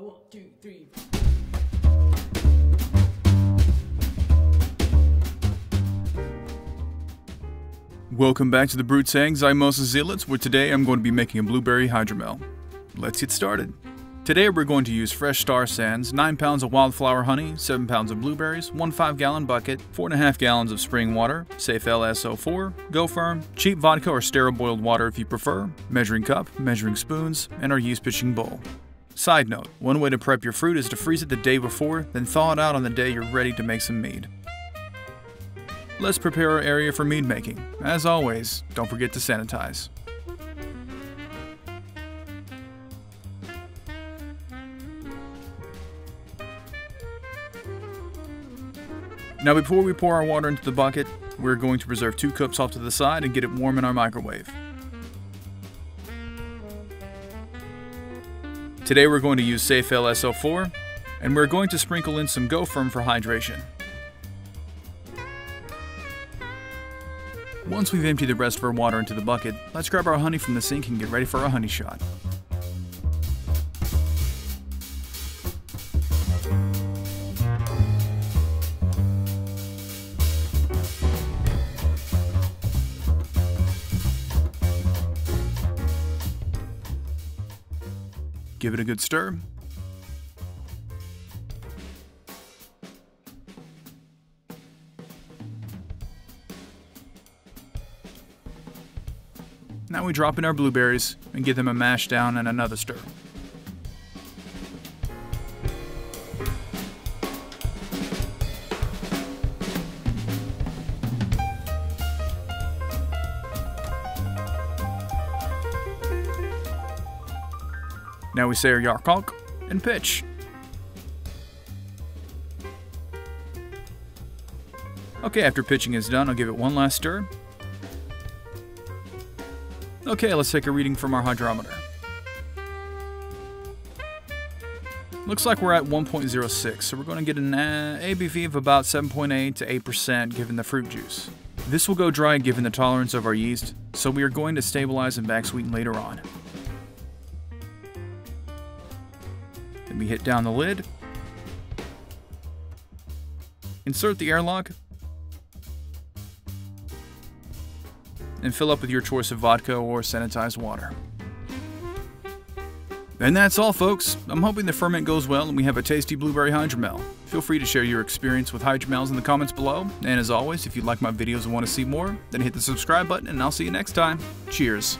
A one, two, three. Welcome back to the Brew Tank. I'm Moses Zealots, where today I'm going to be making a blueberry hydromel. Let's get started. Today we're going to use fresh Star Sans, 9 pounds of wildflower honey, 7 pounds of blueberries, 1 5 gallon bucket, 4.5 gallons of spring water, SafAle S-04, Go Firm, cheap vodka or sterile boiled water if you prefer, measuring cup, measuring spoons, and our yeast pitching bowl. Side note, one way to prep your fruit is to freeze it the day before, then thaw it out on the day you're ready to make some mead. Let's prepare our area for mead making. As always, don't forget to sanitize. Now before we pour our water into the bucket, we're going to reserve two cups off to the side and get it warm in our microwave. Today we're going to use SafAle S-04, and we're going to sprinkle in some Go-Ferm for hydration. Once we've emptied the rest of our water into the bucket, let's grab our honey from the sink and get ready for our honey shot. Give it a good stir. Now we drop in our blueberries and give them a mash down and another stir. Now we say our Yarkalk and pitch. Okay, after pitching is done, I'll give it one last stir. Okay, let's take a reading from our hydrometer. Looks like we're at 1.06, so we're going to get an uh, ABV of about 7.8 to 8% given the fruit juice. This will go dry given the tolerance of our yeast, so we are going to stabilize and back sweeten later on. Then we hit down the lid. Insert the airlock. And fill up with your choice of vodka or sanitized water. And that's all, folks. I'm hoping the ferment goes well and we have a tasty blueberry hydromel. Feel free to share your experience with hydromels in the comments below. And as always, if you like my videos and want to see more, then hit the subscribe button and I'll see you next time. Cheers.